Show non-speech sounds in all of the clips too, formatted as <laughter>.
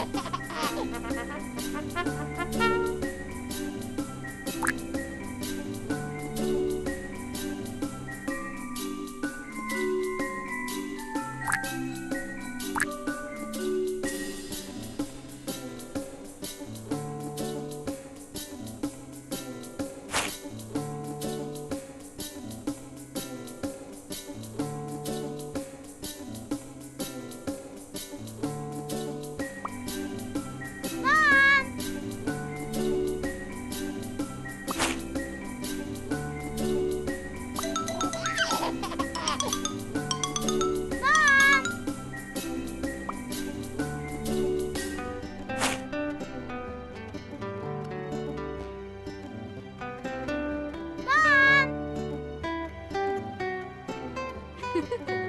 Ha ha ha! Ha ha ha!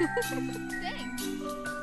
<laughs> Thanks.